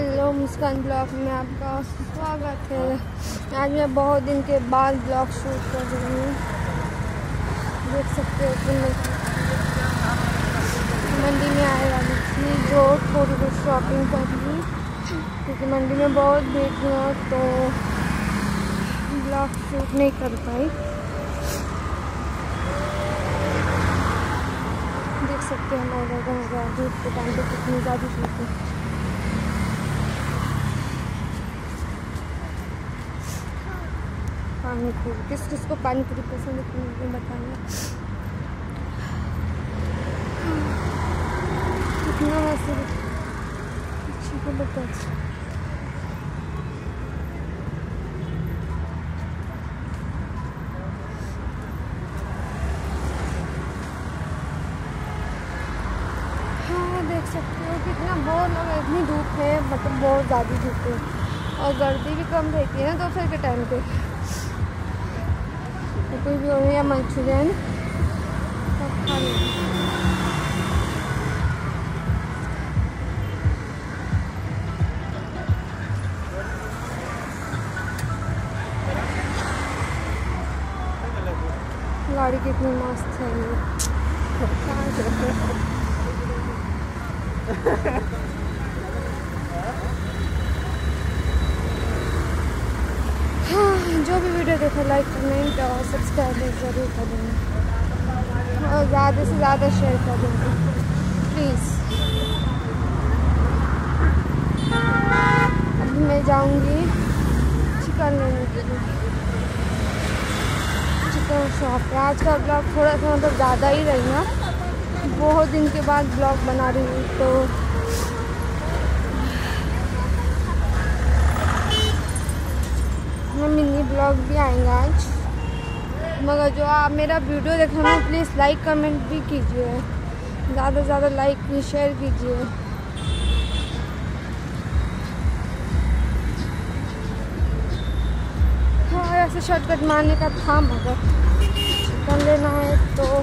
Hello मुस्कान blog में आपका स्वागत है। आज मैं बहुत दिन के बाद ब्लॉग शूट कर रही हूँ। देख सकते हो कि मंडी में आए वाली थी जो थोड़ी बहुत शॉपिंग कर ली क्योंकि मंडी में बहुत भीड़ थी तो ब्लॉग शूट नहीं कर पाई। देख सकते हैं हमारे पे कितनी ज़्यादा धूप है पानी पूरी किस किस को पानी पूरी पसंद है बताना। कितना वैसे अच्छी को बता हाँ देख सकते हो कितना बहुत इतनी धूप है मतलब बहुत ज़्यादा धूप है और गर्दी भी कम रहती है ना दोपहर के टाइम पे। तो कोई भी हो या मंचूरियन गाड़ी कितनी मस्त है ये जो भी वीडियो देखो लाइक कमेंट और सब्सक्राइब ज़रूर कर। देना और ज़्यादा से ज़्यादा शेयर कर। देना प्लीज़ अभी मैं जाऊँगी चिकन लेने के लिए। चिकन शॉप आज का ब्लॉग थोड़ा सा मतलब ज़्यादा ही रहेगा बहुत दिन के बाद ब्लॉग बना रही हूँ तो में मिनी ब्लॉग भी आएँगे आज। मगर जो आप मेरा वीडियो देख रहे प्लीज़ लाइक कमेंट भी कीजिए। ज़्यादा से ज़्यादा लाइक भी शेयर कीजिए। हाँ ऐसे शॉर्टकट मारने का था, मगर चिकन लेना है तो